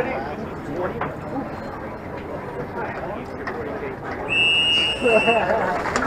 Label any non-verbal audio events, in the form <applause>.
Ready? <laughs> <laughs>